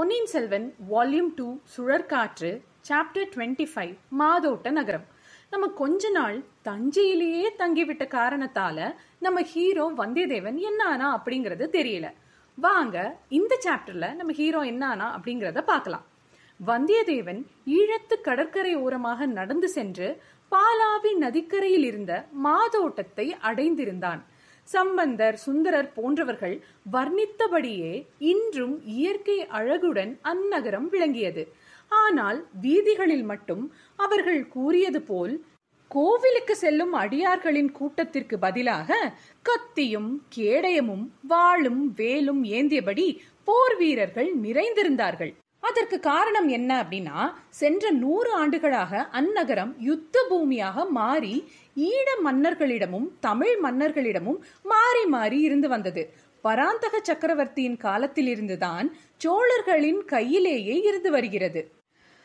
பொன்னியின் Selvan volume two சுழற்காற்று chapter twenty five மாதோட்ட நகரம். நம்ம கொஞ்ச நாள் தஞ்சையிலேயே தங்கிவிட்ட காரணத்தால நம்ம ஹீரோ வந்தியத்தேவன் என்னானா அப்படிங்கிறது அப்படிங்கறது தெரியல. வாங்க இந்த சாப்டர்ல நம்ம ஹீரோ என்னானா அப்படிங்கிறத அப்படிங்கறத பார்க்கலாம். வந்தியத்தேவன் ஈழத்து கடற்கரை ஓரமாக நடந்து சென்று பாலாவி நதிக்கரையில் இருந்த மாதோட்டத்தை அடைந்திருந்தான். சம்பந்தர் சுந்தரர் போன்றவர்கள் வர்ணித்தபடியே இன்றும் இயற்கை அழகுடன் அந்நகரம் விளங்கியது. ஆனால் வீதிகளில் மட்டும் அவர்கள் கூறியது போல் கோவிலுக்கு செல்லும் அடியார்களின் கூட்டத்திற்கு பதிலாக கத்தியும் கேடயமும் வாளும் வேலும் ஏந்தியபடி போர் வீரர்கள் நிறைந்திருந்தார்கள். அதற்கு காரணம் என்ன அப்படின்னா சென்ற நூறு ஆண்டுகளாக அந்நகரம் யுத்த பூமியாக மாறி ஈழ மன்னர்களிடமும் தமிழ் மன்னர்களிடமும் மாறி மாறி இருந்து வந்தது. பராந்தக சக்கரவர்த்தியின் காலத்திலிருந்துதான் சோழர்களின் கையிலேயே இருந்து வருகிறது.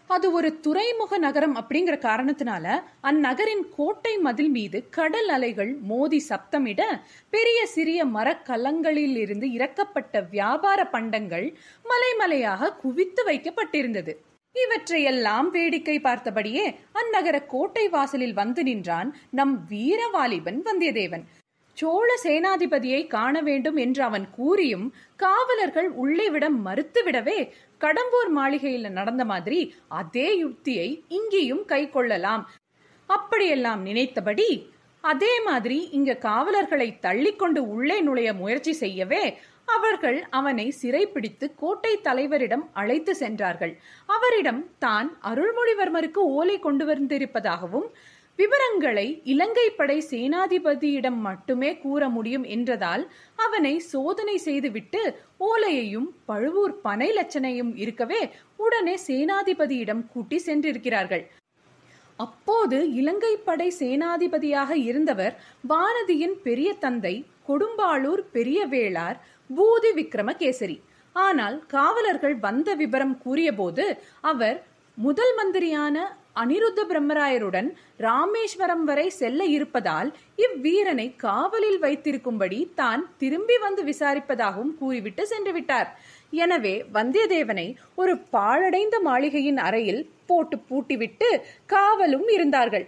அது ஒரு துறைமுக நகரம் அப்படிங்கிற காரணத்தினால அந்நகரின் கோட்டை மதில் மீது கடல் அலைகள் மோதி சப்தமிட பெரிய சிறிய மரக்கலங்களில் இருந்து இறக்கப்பட்ட வியாபார பண்டங்கள் மலைமலையாக குவித்து வைக்கப்பட்டிருந்தது. இவற்றையெல்லாம் வேடிக்கை பார்த்தபடியே அந்நகர கோட்டை வாசலில் வந்து நின்றான் நம் வீரவாலிபன் வந்தியத்தேவன். சோழ சேனாதிபதியை காண வேண்டும் என்று அவன் கூறியும் காவலர்கள் உள்ளே விட மறுத்துவிடவே கடம்பூர் மாளிகையில் நடந்த மாதிரி அதே யுக்தியை இங்கேயும் கை கொள்ளலாம். அப்படியெல்லாம் நினைத்தபடி அதே மாதிரி இங்க காவலர்களை தள்ளிக்கொண்டு உள்ளே நுழைய முயற்சி செய்யவே அவர்கள் அவனை சிறைப்பிடித்து கோட்டை தலைவரிடம் அழைத்து சென்றார்கள். அவரிடம் தான் அருள்மொழிவர்மருக்கு ஓலை கொண்டு வந்திருப்பதாகவும் விவரங்களை இலங்கை படை சேனாதிபதியிடம் மட்டுமே கூற முடியும் என்றதால் அவனை சோதனை செய்துவிட்டு ஓலையையும் பழுவூர் பனை லட்சணையும் இருக்கவே உடனே சேனாதிபதியிடம் கூட்டி சென்றிருக்கிறார்கள். அப்போது இலங்கை படை சேனாதிபதியாக இருந்தவர் வானதியின் பெரிய தந்தை கொடும்பாளூர் பெரிய வேளார் பூதி விக்ரமகேசரி. ஆனால் காவலர்கள் வந்த விபரம் கூறியபோது அவர் முதல் மந்திரியான அனிருத்த பிரம்மராயருடன் ராமேஸ்வரம் வரை செல்ல இருப்பதால் இவ்வீரனை காவலில் வைத்திருக்கும்படி தான் திரும்பி வந்து விசாரிப்பதாகவும் கூறிவிட்டு சென்று விட்டார் எனவே வந்தியத்தேவனை ஒரு பாழடைந்த மாளிகையின் அறையில் போட்டு பூட்டிவிட்டு காவலும் இருந்தார்கள்.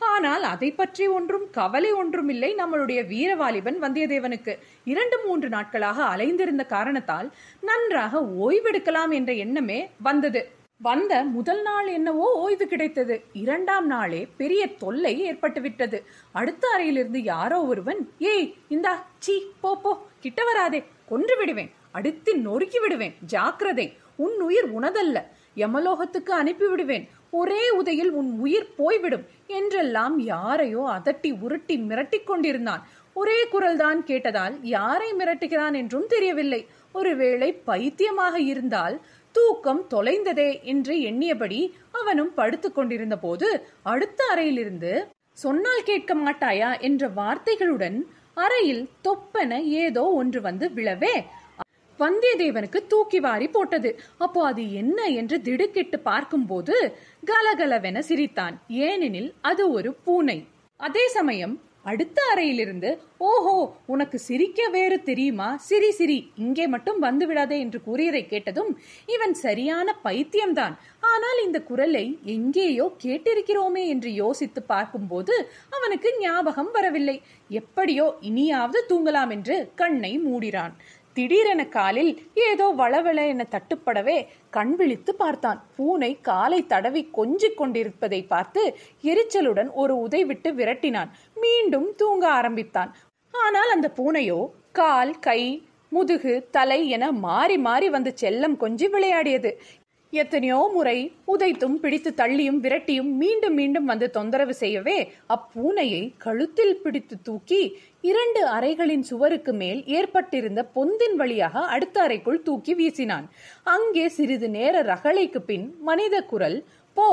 ஆனால் அதை பற்றி ஒன்றும் கவலை ஒன்றும் இல்லை நம்மளுடைய வீரவாலிபன் வந்தியத்தேவனுக்கு. இரண்டு மூன்று நாட்களாக அலைந்திருந்த காரணத்தால் நன்றாக ஓய்வெடுக்கலாம் என்ற எண்ணமே வந்தது. வந்த முதல் நாள் என்னவோ ஓய்வு கிடைத்தது. இரண்டாம் நாளே பெரிய தொல்லை ஏற்பட்டுவிட்டது. அடுத்த அறையிலிருந்து யாரோ ஒருவன் ஏய் இந்தா சீ போ போ கிட்ட வராதே கொன்று விடுவேன். அடுத்து நொறுக்கி விடுவேன் ஜாக்கிரதை. உன் உயிர் உனதல்ல. யமலோகத்துக்கு அனுப்பி விடுவேன். ஒரே உதையில் உன் உயிர் போய்விடும். என்றெல்லாம் யாரையோ அதட்டி உருட்டி மிரட்டிக் கொண்டிருந்தான். ஒரே குரல்தான் கேட்டதால் யாரை மிரட்டுகிறான் என்றும் தெரியவில்லை. ஒருவேளை பைத்தியமாக இருந்தால் தூக்கம் தொலைந்ததே என்று எண்ணியபடி அவனும் படுத்துக் கொண்டிருந்த போது அடுத்த அறையிலிருந்து சொன்னால் கேட்க மாட்டாயா? என்ற வார்த்தைகளுடன் அறையில் தொப்பென ஏதோ ஒன்று வந்து விழவே வந்தியத்தேவனுக்கு தூக்கி வாரி போட்டது. அப்போ அது என்ன என்று திடுக்கிட்டு பார்க்கும்போது கலகலவென சிரித்தான். ஏனெனில் அது ஒரு பூனை. அதே சமயம் அடுத்த அறையிலிருந்து ஓஹோ உனக்கு சிரிக்க வேறு தெரியுமா? சிரி சிரி இங்கே மட்டும் வந்து விடாதே என்று கூறியதை கேட்டதும் இவன் சரியான பைத்தியம்தான். ஆனால் இந்த குரலை எங்கேயோ கேட்டிருக்கிறோமே என்று யோசித்து பார்க்கும்போது அவனுக்கு ஞாபகம் வரவில்லை. எப்படியோ இனியாவது தூங்கலாம் என்று கண்ணை மூடிறான் திடீரென காலில் ஏதோ வளவள என தட்டுப்படவே கண் விழித்து பார்த்தான். பூனை காலை தடவி கொஞ்சிக் கொண்டிருப்பதை பார்த்து எரிச்சலுடன் ஒரு உதை விட்டு விரட்டினான். மீண்டும் தூங்க ஆரம்பித்தான். ஆனால் அந்த பூனையோ கால் கை முதுகு தலை என மாறி மாறி வந்து செல்லம் கொஞ்சி விளையாடியது. எத்தனையோ முறை உதைத்தும் பிடித்து தள்ளியும் விரட்டியும் மீண்டும் மீண்டும் வந்து தொந்தரவு செய்யவே அப்பூனையை கழுத்தில் பிடித்து தூக்கி இரண்டு அறைகளின் சுவருக்கு மேல் ஏற்பட்டிருந்த பொந்தின் வழியாக அடுத்த அறைக்குள் தூக்கி வீசினான். அங்கே சிறிது நேர ரகளைக்கு பின் மனித குரல் போ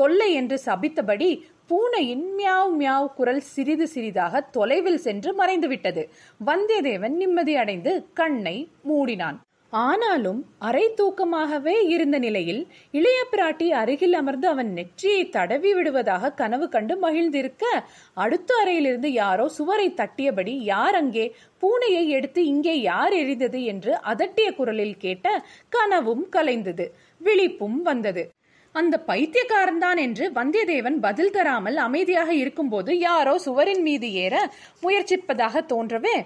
தொல்லை என்று சபித்தபடி பூனையின் மியாவ் மியாவ் குரல் சிறிது சிறிதாக தொலைவில் சென்று மறைந்துவிட்டது. வந்தியத்தேவன் நிம்மதியடைந்து கண்ணை மூடினான். ஆனாலும் அரை தூக்கமாகவே இருந்த நிலையில் இளைய பிராட்டி அருகில் அமர்ந்து அவன் நெற்றியை தடவி விடுவதாக கனவு கண்டு மகிழ்ந்திருக்க அடுத்த அறையிலிருந்து யாரோ சுவரை தட்டியபடி யார் அங்கே? பூனையை எடுத்து இங்கே யார் எரிந்தது என்று அதட்டிய குரலில் கேட்ட கனவும் கலைந்தது. விழிப்பும் வந்தது. அந்த பைத்தியக்காரன் தான் என்று வந்தியத்தேவன் பதில் தராமல் அமைதியாக இருக்கும்போது யாரோ சுவரின் மீது ஏற முயற்சிப்பதாக தோன்றவே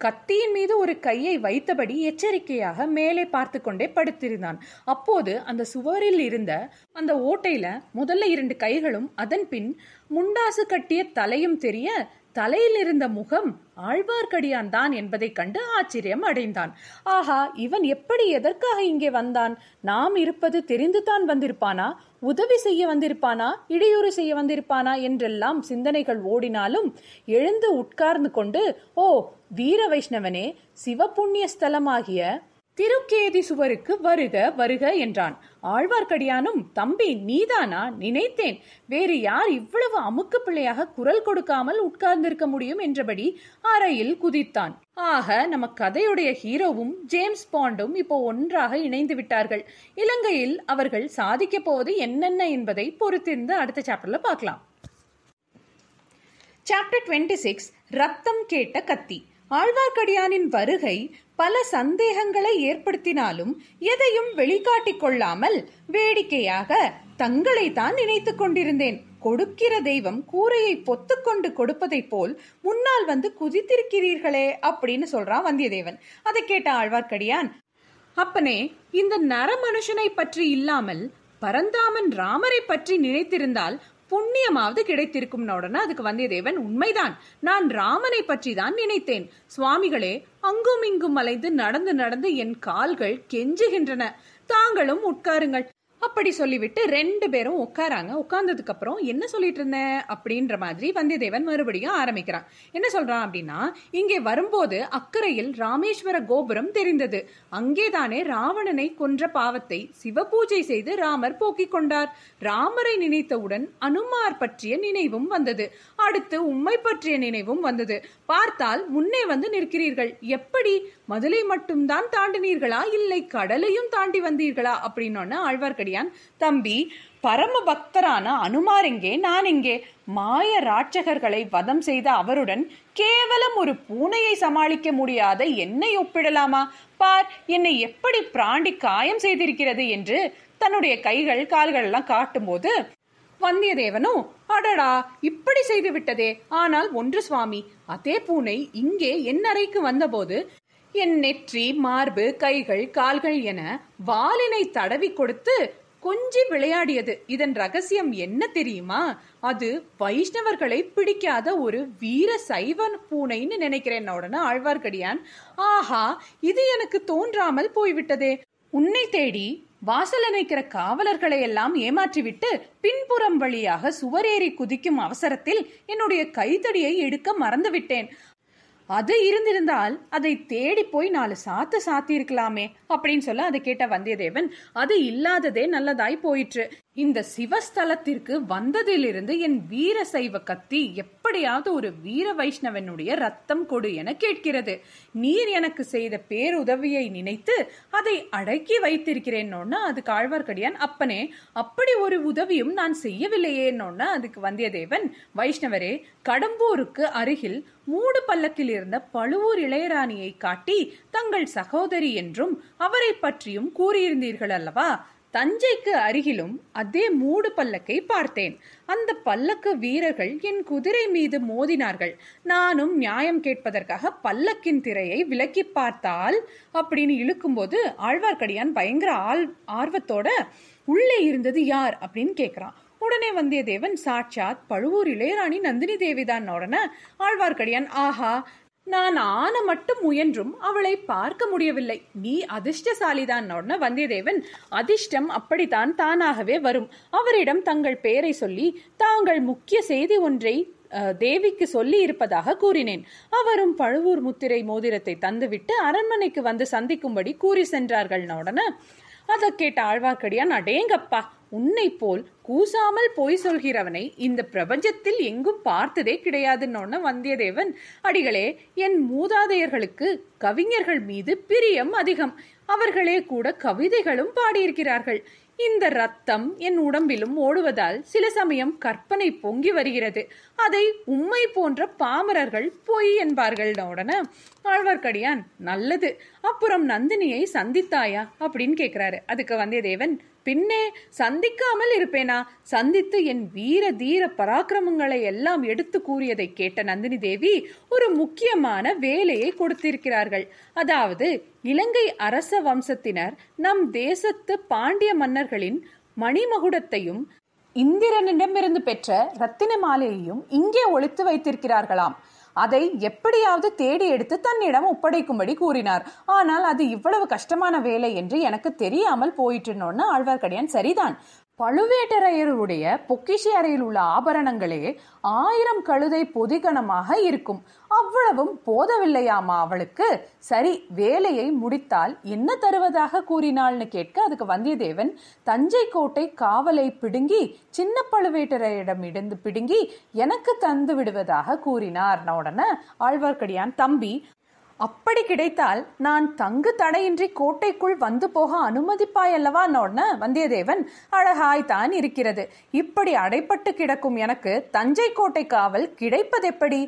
கத்தியின் மீது ஒரு கையை வைத்தபடி எச்சரிக்கையாக மேலே பார்த்து கொண்டே படுத்திருந்தான். அப்போது அந்த சுவரில் இருந்த அந்த ஓட்டையில முதல்ல இரண்டு கைகளும் அதன் பின் முண்டாசு கட்டிய தலையும் தெரிய தலையில் இருந்த முகம் ஆழ்வார்க்கடியான் தான் என்பதைக் கண்டு ஆச்சரியம் அடைந்தான். ஆஹா இவன் எப்படி எதற்காக இங்கே வந்தான்? நாம் இருப்பது தெரிந்துதான் வந்திருப்பானா? உதவி செய்ய வந்திருப்பானா? இடையூறு செய்ய வந்திருப்பானா? என்றெல்லாம் சிந்தனைகள் ஓடினாலும் எழுந்து உட்கார்ந்து கொண்டு ஓ வீர வைஷ்ணவனே சிவபுண்ணிய ஸ்தலமாகிய திருக்கேதி சுவருக்கு வருக வருக என்றான். ஆழ்வார்க்கடியானும் தம்பி நீதானா? நினைத்தேன். வேறு யார் இவ்வளவு அமுக்கு பிள்ளையாக குரல் கொடுக்காமல் உட்கார்ந்திருக்க முடியும்? என்றபடி அறையில் குதித்தான். ஆக நம்ம கதையுடைய ஹீரோவும் ஜேம்ஸ் பாண்டும் இப்போ ஒன்றாக இணைந்து விட்டார்கள். இலங்கையில் அவர்கள் சாதிக்க போவது என்னென்ன என்பதை பொறுத்திருந்து அடுத்த சாப்டர்ல பார்க்கலாம். சாப்டர் டுவெண்ட்டி சிக்ஸ் ரத்தம் கேட்ட கத்தி. ஆழ்வார்க்கடியானின் வருகை பல சந்தேகங்களை ஏற்படுத்தினாலும் எதையும் வெளிக்காட்டிக் கொள்ளாமல் வேடிக்கையாக தங்களை தான் நினைத்துக் கொண்டிருந்தேன். கொடுக்கிற தெய்வம் கூரையை பொத்துக்கொண்டு கொடுப்பதைப் போல் முன்னால் வந்து குதித்திருக்கிறீர்களே அப்படின்னு சொல்றான் வந்தியத்தேவன். அதை கேட்ட ஆழ்வார்க்கடியான் அப்பனே இந்த நர மனுஷனை பற்றி இல்லாமல் பரந்தாமன் ராமரை பற்றி நினைத்திருந்தால் புண்ணியமாவது கிடைத்திருக்கும் உடனே அதுக்கு வந்தியத்தேவன் உண்மைதான். நான் ராமனை பற்றி தான் நினைத்தேன். சுவாமிகளே அங்கும் இங்கும் அலைந்து நடந்து நடந்து என் கால்கள் கெஞ்சுகின்றன. தாங்களும் உட்காருங்கள். அப்படி சொல்லிவிட்டு ரெண்டு பேரும் உட்காராங்க. உட்கார்ந்ததுக்கு அப்புறம் என்ன சொல்லிட்டு இருந்தேன் அப்படின்ற மாதிரி வந்தியத்தேவன் மறுபடியும் ஆரம்பிக்கிறான். என்ன சொல்றான் அப்படின்னா இங்கே வரும்போது அக்கறையில் ராமேஸ்வர கோபுரம் தெரிந்தது. அங்கேதானே ராவணனை கொன்ற பாவத்தை சிவபூஜை செய்து ராமர் போக்கிக் கொண்டார். ராமரை நினைத்தவுடன் அனுமார் பற்றிய நினைவும் வந்தது. அடுத்து உம்மை பற்றிய நினைவும் வந்தது. பார்த்தால் முன்னே வந்து நிற்கிறீர்கள். எப்படி? மதுளை மட்டும்தான் தாண்டினீர்களா? இல்லை கடலையும் தாண்டி வந்தீர்களா? அப்படின்னு ஆழ்வார்க்கடியான் தம்பி பரம பக்தரான அனுமார் எங்கே? நான் எங்கே? மாய ராட்சகர்களை வதம் செய்த அவருடன் கேவலம் ஒரு பூனையை சமாளிக்க முடியாத என்னை ஒப்பிடலாமா? பார் என்னை எப்படி பிராண்டி காயம் செய்திருக்கிறது? என்று தன்னுடைய கைகள் கால்கள் எல்லாம் காட்டும்போது வந்தியத்தேவனும் அடடா இப்படி செய்து விட்டதே ஆனால் ஒன்று சுவாமி அதே பூனை இங்கே என் அறைக்கு வந்தபோது என் நெற்றி மார்பு கைகள் கால்கள் என வாலினை தடவி கொடுத்து கொஞ்சி விளையாடியது. இதன் ரகசியம் என்ன தெரியுமா? அது வைஷ்ணவர்களை பிடிக்காத ஒரு வீர சைவ பூனைன்னு நினைக்கிறேன் உடனே ஆழ்வார்க்கடியான். ஆஹா இது எனக்கு தோன்றாமல் போய்விட்டதே. உன்னை தேடி வாசல் அணைக்கிற காவலர்களை எல்லாம் ஏமாற்றிவிட்டு பின்புறம் வழியாக சுவரேறி குதிக்கும் அவசரத்தில் என்னுடைய கைத்தடியை எடுக்க மறந்துவிட்டேன். அது இருந்திருந்தால் அதை தேடி போய் நாலு சாத்து சாத்தி இருக்கலாமே அப்படின்னு சொல்ல அதை கேட்ட வந்தியத்தேவன் அது இல்லாததே நல்லதாய் போயிற்று. இந்த சிவஸ்தலத்திற்கு வந்ததிலிருந்து என் வீர சைவ கத்தி எப்படியாவது ஒரு வீர வைஷ்ணவனுடைய ரத்தம் கொடு என கேட்கிறது. நீர் எனக்கு செய்த பேருதவியை நினைத்து அதை அடக்கி வைத்திருக்கிறேன்னொன்னு அதுக்கு ஆழ்வார்க்கடியான் அப்பனே அப்படி ஒரு உதவியும் நான் செய்யவில்லையேன்னொன்னு அதுக்கு வந்தியத்தேவன் வைஷ்ணவரே கடம்பூருக்கு அருகில் மூடு பல்லக்கில் இருந்த பழுவூர் இளையராணியை காட்டி தங்கள் சகோதரி என்றும் அவரை பற்றியும் கூறியிருந்தீர்கள் அல்லவா தஞ்சைக்கு அருகிலும் அதே மூடு பல்லக்கை பார்த்தேன். அந்த பல்லக்கு வீரர்கள் என் குதிரை மீது மோதினார்கள். நானும் நியாயம் கேட்பதற்காக பல்லக்கின் திரையை விலக்கி பார்த்தால் அப்படின்னு இழுக்கும்போது ஆழ்வார்க்கடியான் பயங்கர ஆள் ஆர்வத்தோட உள்ளே இருந்தது யார்? அப்படின்னு கேட்கிறான் உடனே வந்தியத்தேவன் சாட்சாத் பழுவூர் இளையராணி நந்தினி தேவிதான் உடனே ஆழ்வார்க்கடியான் ஆஹா நான் ஆன மட்டும் முயன்றும் அவளை பார்க்க முடியவில்லை. நீ அதிர்ஷ்டசாலிதான் வந்தியத்தேவன். அதிர்ஷ்டம் அப்படித்தான் தானாகவே வரும். அவரிடம் தங்கள் பெயரை சொல்லி தாங்கள் முக்கிய செய்தி ஒன்றை தேவிக்கு சொல்லி இருப்பதாக கூறினேன். அவரும் பழுவூர் முத்திரை மோதிரத்தை தந்துவிட்டு அரண்மனைக்கு வந்து சந்திக்கும்படி கூறி சென்றார்கள் உடனே அதை கேட்ட ஆழ்வார்க்கடியான் அடேங்கப்பா உன்னை போல் கூசாமல் பொய் சொல்கிறவனை இந்த பிரபஞ்சத்தில் எங்கும் பார்த்ததே கிடையாதுன்னொன்னு வந்தியத்தேவன் அடிகளே என் மூதாதையர்களுக்கு கவிஞர்கள் மீது பிரியம் அதிகம். அவர்களே கூட கவிதைகளும் பாடியிருக்கிறார்கள். இந்த ரத்தம் என் உடம்பிலும் ஓடுவதால் சில சமயம் கற்பனை பொங்கி வருகிறது. அதை உம்மை போன்ற பாமரர்கள் பொய் என்பார்கள் உடனே. ஆழ்வார்க்கடியான் நல்லது. அப்புறம் நந்தினியை சந்தித்தாயா? அப்படின்னு கேக்குறாரு. அதுக்கு வந்தியத்தேவன் பின்னே சந்திக்காமல் இருப்பேனா? சந்தித்து என் வீர தீர பராக்கிரமங்களை எல்லாம் எடுத்து கூறியதை கேட்ட நந்தினி தேவி ஒரு முக்கியமான வேலையை கொடுத்திருக்கிறார்கள். அதாவது இலங்கை அரச வம்சத்தினர் நம் தேசத்து பாண்டிய மன்னர்களின் மணிமகுடத்தையும் இந்திரனிடமிருந்து பெற்ற ரத்தின மாலையையும் இங்கே ஒழித்து வைத்திருக்கிறார்களாம். அதை எப்படியாவது தேடி எடுத்து தன்னிடம் ஒப்படைக்கும்படி கூறினார். ஆனால் அது இவ்வளவு கஷ்டமான வேலை என்று எனக்கு தெரியாமல் போயிட்டுனோன்னு ஆழ்வார்க்கடியான் சரிதான். பழுவேட்டரையருடைய பொக்கிஷி அறையில் உள்ள ஆபரணங்களே ஆயிரம் கழுதை பொதிகணமாக இருக்கும். அவ்வளவும் போதவில்லையாமா அவளுக்கு? சரி வேலையை முடித்தால் என்ன தருவதாக கூறினாள்னு கேட்க அதுக்கு வந்தியத்தேவன் தஞ்சை கோட்டை காவலை பிடுங்கி சின்ன பழுவேட்டரையரிடம் இருந்து பிடுங்கி எனக்கு தந்து விடுவதாக கூறினார். உடனே ஆழ்வார்க்கடியான் தம்பி அப்படி கிடைத்தால் நான் தங்கு தடையின்றி கோட்டைக்குள் வந்து போக அனுமதிப்பாய் அல்லவா வந்தியத்தேவன் அழகாய்த்தான் இருக்கிறது. இப்படி அடைப்பட்டு கிடக்கும் எனக்கு தஞ்சை கோட்டை காவல் கிடைப்பதெப்படி?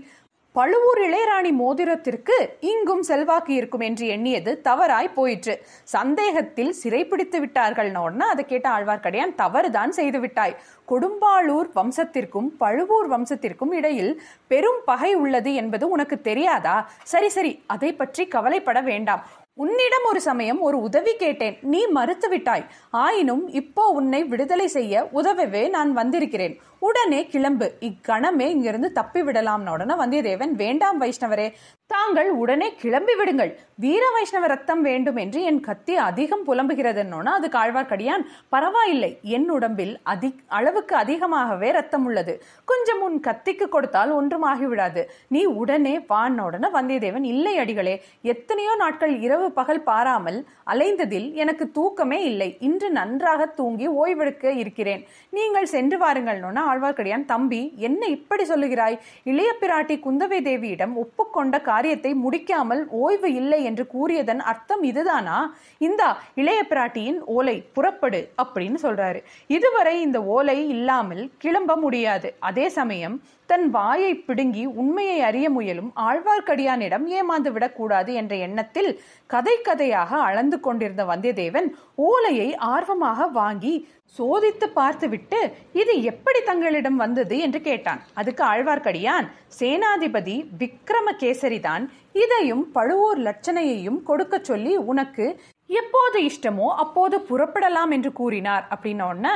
பழுவூர் இளையராணி மோதிரத்திற்கு இங்கும் செல்வாக்கு இருக்கும் என்று எண்ணியது தவறாய் போயிற்று. சந்தேகத்தில் சிறைப்பிடித்து விட்டார்கள் உடனே அதை கேட்ட ஆழ்வார்க்கடியான் தவறுதான் செய்து விட்டாய். கொடும்பாளூர் வம்சத்திற்கும் பழுவூர் வம்சத்திற்கும் இடையில் பெரும் பகை உள்ளது என்பது உனக்கு தெரியாதா? சரி சரி அதை பற்றி கவலைப்பட வேண்டாம். உன்னிடம் ஒரு சமயம் ஒரு உதவி கேட்டேன். நீ மறுத்துவிட்டாய் ஆயினும் இப்போ உன்னை விடுதலை செய்ய உதவவே நான் வந்திருக்கிறேன். உடனே கிளம்பு. இக்கணமே இங்கிருந்து தப்பி விடலாம் உடனே வந்தியத்தேவன் வேண்டாம் வைஷ்ணவரே தாங்கள் உடனே கிளம்பி விடுங்கள். வீர வைஷ்ணவ ரத்தம் வேண்டும் என்று என் கத்தி அதிகம் புலம்புகிறதுன்னொன்னா அது காழ்வார்க்கடியான் பரவாயில்லை என் உடம்பில் அதி அளவுக்கு அதிகமாகவே ரத்தம் உள்ளது. கொஞ்சம் உன் கத்திக்கு கொடுத்தால் ஒன்றும் ஆகிவிடாது. நீ உடனே வான் உடனே வந்தியத்தேவன் இல்லை அடிகளே எத்தனையோ நாட்கள் இரவு பகல் பாராமல் அலைந்ததில் எனக்கு தூக்கமே இல்லை. இன்று நன்றாக தூங்கி ஓய்வெடுக்க இருக்கிறேன். நீங்கள் சென்று வாருங்கள் ஆழ்வார்க்கடியான் தம்பி என்ன இப்படி சொல்லுகிறாய்? இளைய பிராட்டி குந்தவை தேவியிடம் ஒப்புக்கொண்ட காரியத்தை முடிக்காமல் ஓய்வு இல்லை என்று கூறியதன் அர்த்தம் இதுதானா? இந்தா இளைய பிராட்டியின் ஓலை புறப்படு அப்படின்னு சொல்றாரு. இதுவரை இந்த ஓலை இல்லாமல் கிளம்ப முடியாது. அதே சமயம் தன் வாயை பிடுங்கி உண்மையை அறிய முயலும் ஆழ்வார்க்கடியானிடம் ஏமாந்து விடக்கூடாது என்ற எண்ணத்தில் கதை கதையாக அளந்து கொண்டிருந்த வந்தியத்தேவன் ஓலையை ஆர்வமாக வாங்கி சோதித்து பார்த்துவிட்டு இது எப்படி தங்களிடம் வந்தது என்று கேட்டான். அதுக்கு ஆழ்வார்க்கடியான் சேனாதிபதி விக்ரமகேசரி தான் இதையும் பழுவூர் லட்சணையையும் கொடுக்க சொல்லி உனக்கு எப்போது இஷ்டமோ அப்போது புறப்படலாம் என்று கூறினார். அப்படின்ன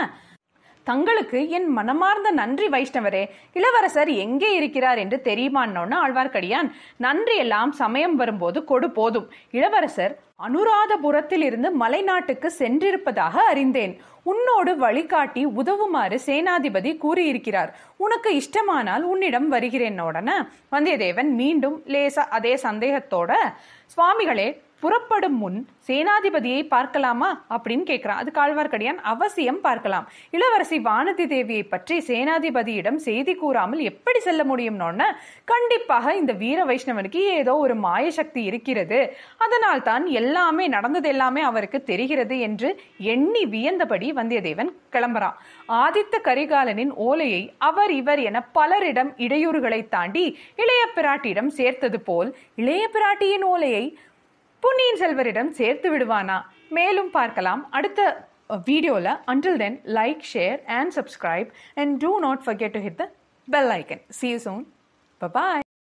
தங்களுக்கு என் மனமார்ந்த நன்றி வைஷ்ணவரே இளவரசர் எங்கே இருக்கிறார் என்று தெரியுமான்னொன்னு ஆழ்வார்க்கடியான் நன்றி எல்லாம் சமயம் வரும்போது கொடு போதும். இளவரசர் அனுராதபுரத்தில் இருந்து மலைநாட்டுக்கு சென்றிருப்பதாக அறிந்தேன். உன்னோடு வழிகாட்டி உதவுமாறு சேனாதிபதி கூறியிருக்கிறார். உனக்கு இஷ்டமானால் உன்னிடம் வருகிறேன் உடனே வந்தியத்தேவன் மீண்டும் லேசா அதே சந்தேகத்தோட சுவாமிகளே புறப்படும் முன் சேனாதிபதியை பார்க்கலாமா அப்படின்னு கேட்கிறான் அது காழ்வார்க்கடியான் அவசியம் பார்க்கலாம். இளவரசி வானதி தேவியை பற்றி சேனாதிபதியிடம் செய்தி கூறாமல் எப்படி செல்ல முடியும்னு கண்டிப்பாக இந்த வீர வைஷ்ணவனுக்கு ஏதோ ஒரு மாய சக்தி இருக்கிறது. அதனால் தான் எல்லாமே நடந்தது எல்லாமே அவருக்கு தெரிகிறது என்று எண்ணி வியந்தபடி வந்தியத்தேவன் கிளம்புறான். ஆதித்த கரிகாலனின் ஓலையை அவர் இவர் என பலரிடம் இடையூறுகளை தாண்டி இளைய பிராட்டியிடம் சேர்த்தது போல் இளைய பிராட்டியின் ஓலையை பொன்னியின் செல்வரிடம் சேர்த்து விடுவானா? மேலும் பார்க்கலாம். அடுத்த வீடியோவில் until then like share and subscribe and do not forget to hit the bell icon see you soon bye